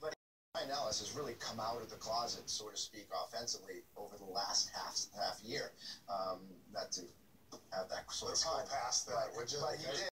But Ryan Ellis has really come out of the closet, so to speak, offensively over the last half half year. Um, not to have that sort of go past that, but, would but he did.